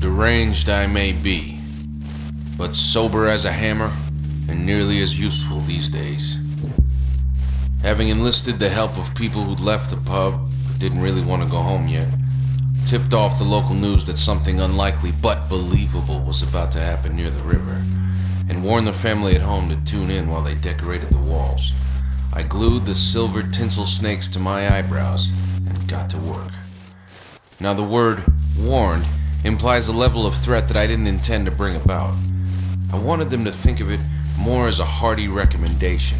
Deranged I may be, but sober as a hammer and nearly as useful these days. Having enlisted the help of people who'd left the pub but didn't really want to go home yet, tipped off the local news that something unlikely but believable was about to happen near the river, and warned the family at home to tune in while they decorated the walls. I glued the silver tinsel snakes to my eyebrows and got to work. Now, the word warned implies a level of threat that I didn't intend to bring about. I wanted them to think of it more as a hearty recommendation.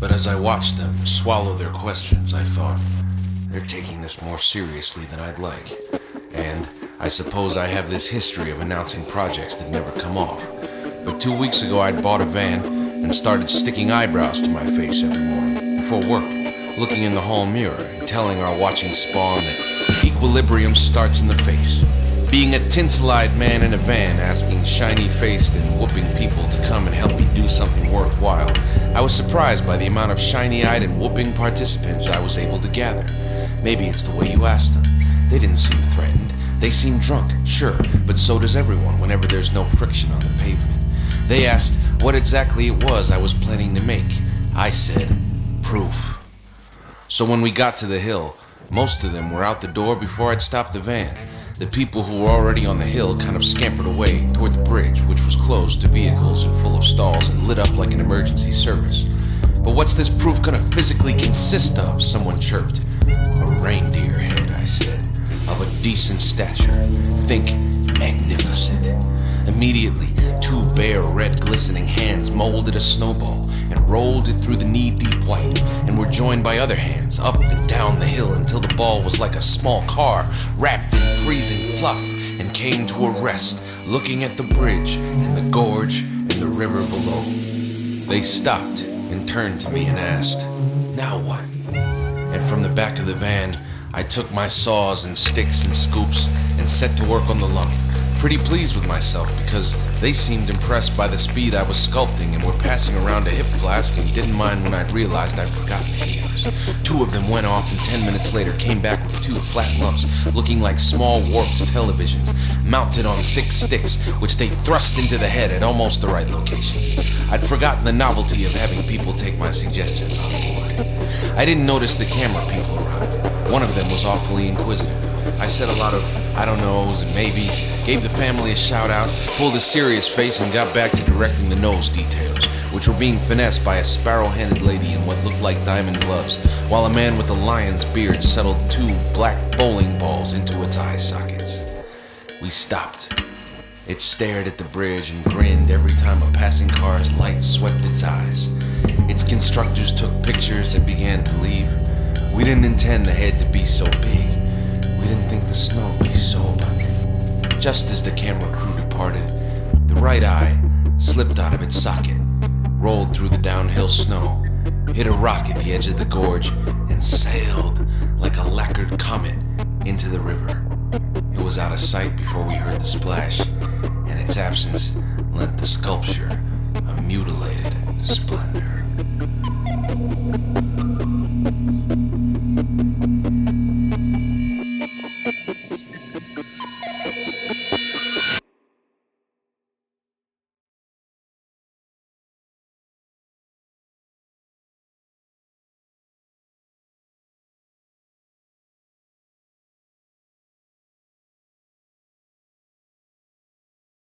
But as I watched them swallow their questions, I thought, they're taking this more seriously than I'd like. And I suppose I have this history of announcing projects that never come off. But two weeks ago, I'd bought a van and started sticking eyebrows to my face every morning before work, looking in the hall mirror and telling our watching spawn that equilibrium starts in the face. Being a tinsel-eyed man in a van asking shiny-faced and whooping people to come and help me do something worthwhile, I was surprised by the amount of shiny-eyed and whooping participants I was able to gather. Maybe it's the way you asked them. They didn't seem threatened. They seemed drunk, sure, but so does everyone whenever there's no friction on the pavement. They asked what exactly it was I was planning to make. I said, proof. So when we got to the hill, most of them were out the door before I'd stopped the van. The people who were already on the hill kind of scampered away toward the bridge, which was closed to vehicles and full of stalls and lit up like an emergency service. But what's this proof gonna physically consist of? Someone chirped. A reindeer head, I said, of a decent stature. Think magnificent. Immediately, two bare, red, glistening hands molded a snowball and rolled it through the knee-deep white, and were joined by other hands up and down the hill until the ball was like a small car wrapped in freezing fluff and came to a rest, looking at the bridge and the gorge and the river below. They stopped and turned to me and asked, Now what? And from the back of the van, I took my saws and sticks and scoops and set to work on the lump pretty pleased with myself because they seemed impressed by the speed I was sculpting and were passing around a hip flask and didn't mind when I'd realized I'd forgotten use. Two of them went off and ten minutes later came back with two flat lumps looking like small warped televisions mounted on thick sticks which they thrust into the head at almost the right locations. I'd forgotten the novelty of having people take my suggestions on board. I didn't notice the camera people arrive. One of them was awfully inquisitive. I said a lot of I don't knows and maybes, gave the family a shout out, pulled a serious face, and got back to directing the nose details, which were being finessed by a sparrow handed lady in what looked like diamond gloves, while a man with a lion's beard settled two black bowling balls into its eye sockets. We stopped. It stared at the bridge and grinned every time a passing car's light swept its eyes. Its constructors took pictures and began to leave. We didn't intend the head to be so big. We didn't think the snow would be. Just as the camera crew departed, the right eye slipped out of its socket, rolled through the downhill snow, hit a rock at the edge of the gorge, and sailed like a lacquered comet into the river. It was out of sight before we heard the splash, and its absence lent the sculpture a mutilated splendor.